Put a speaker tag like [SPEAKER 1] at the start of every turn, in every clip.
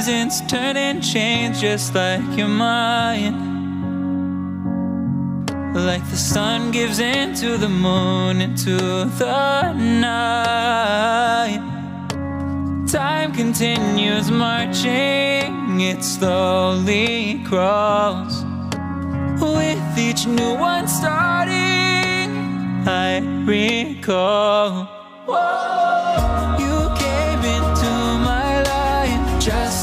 [SPEAKER 1] Seasons turn and change just like your mind. Like the sun gives into the moon, into the night. Time continues marching, it slowly crawls. With each new one starting, I recall. You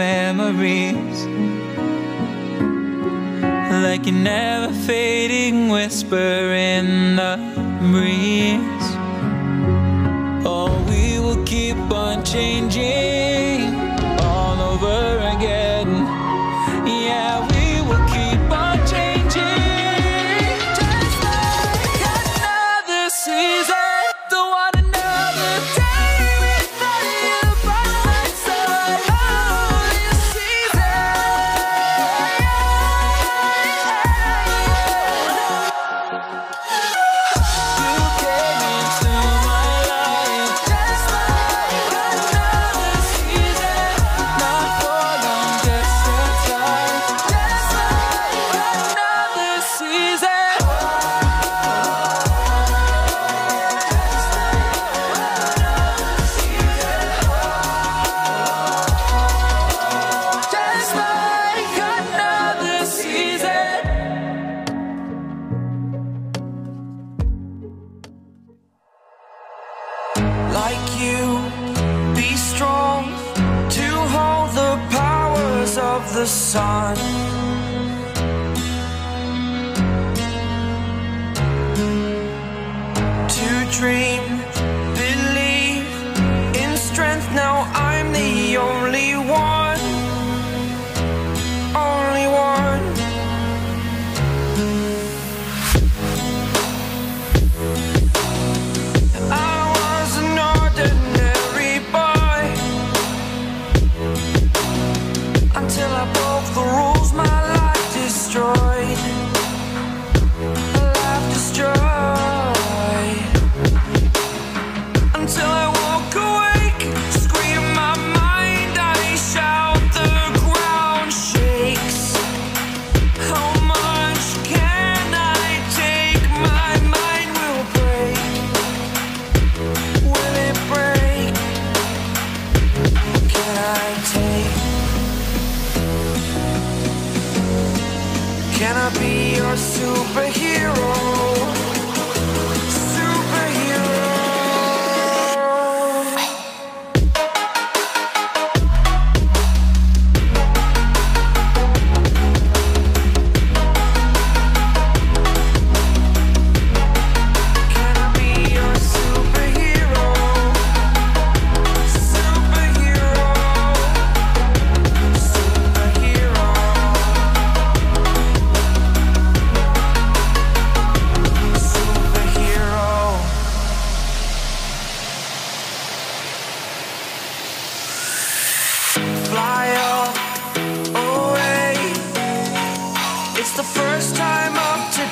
[SPEAKER 1] Memories like a never fading whisper in the breeze.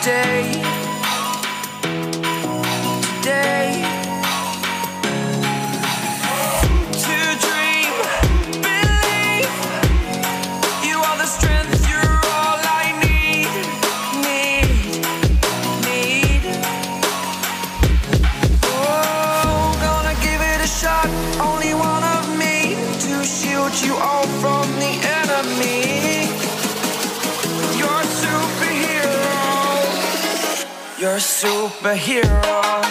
[SPEAKER 2] Of You're a superhero.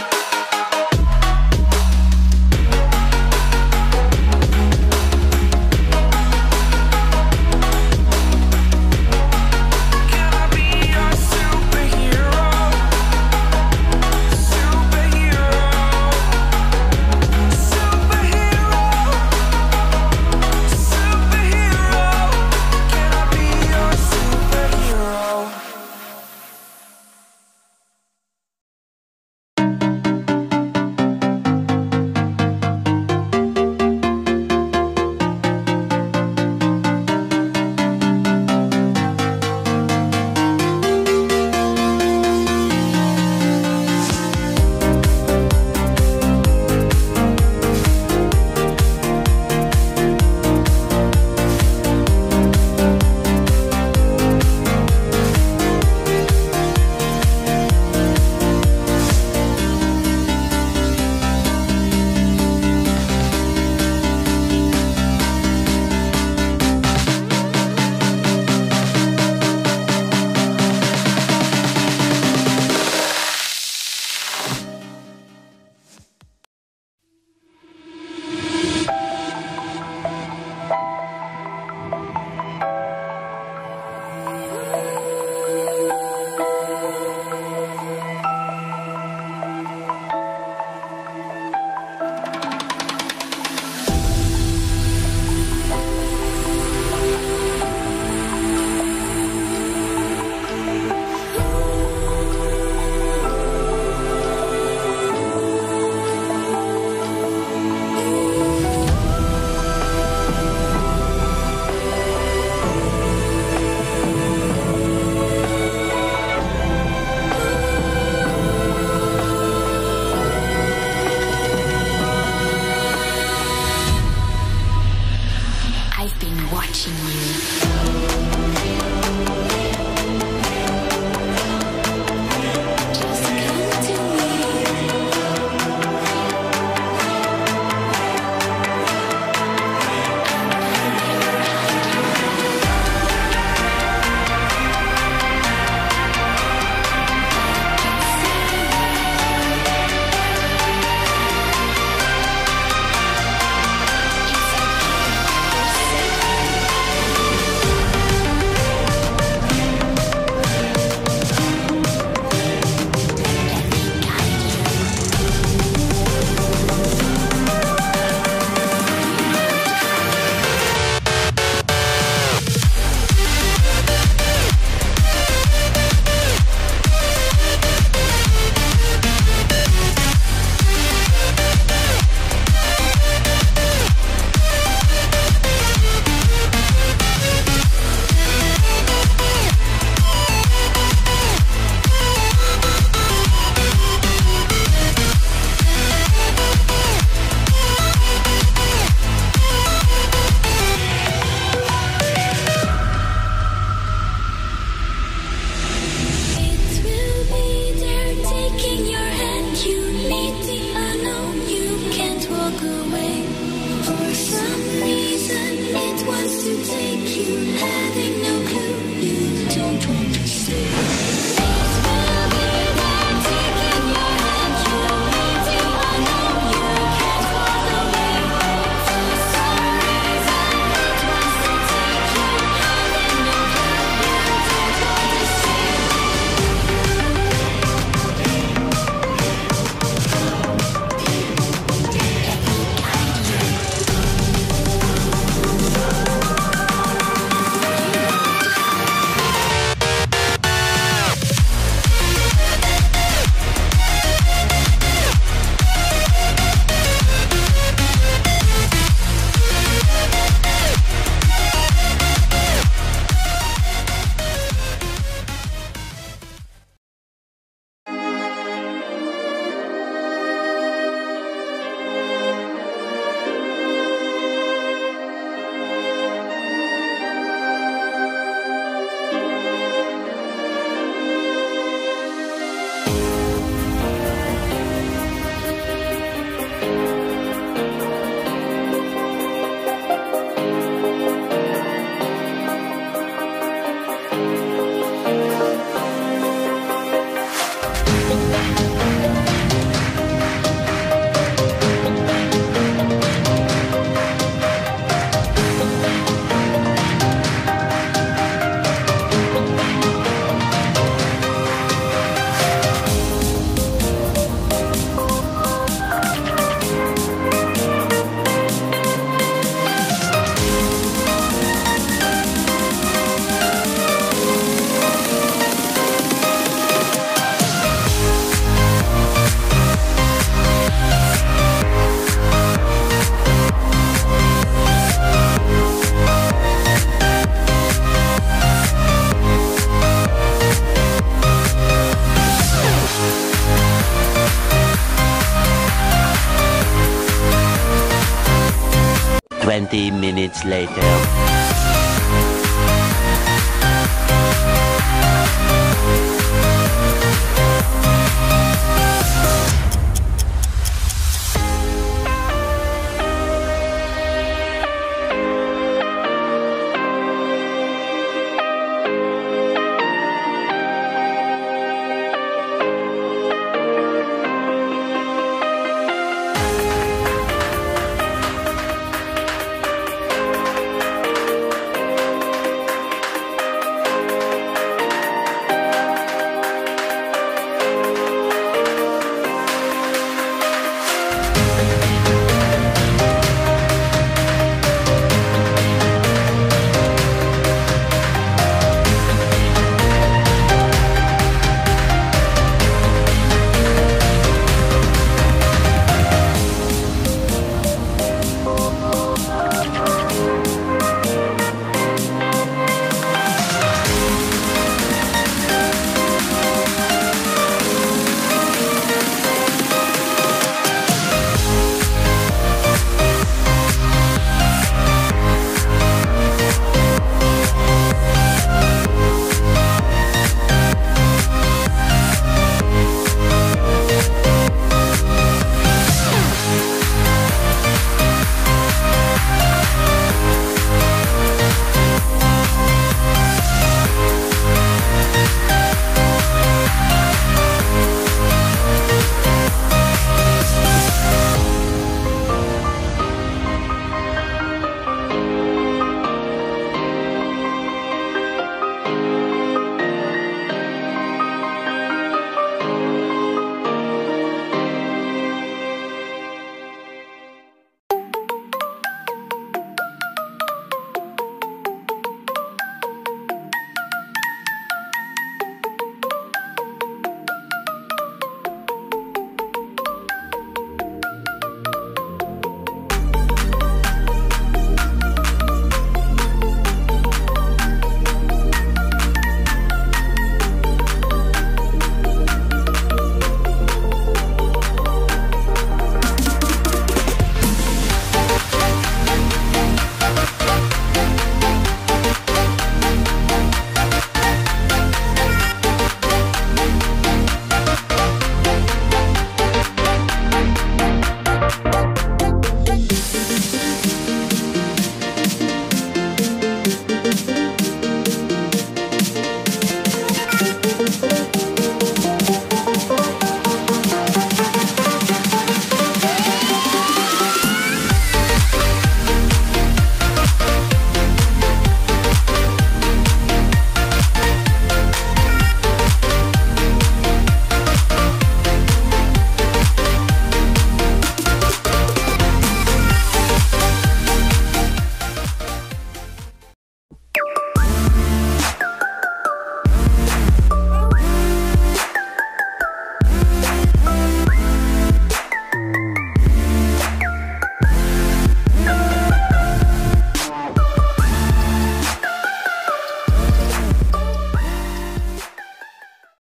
[SPEAKER 3] 20 minutes later.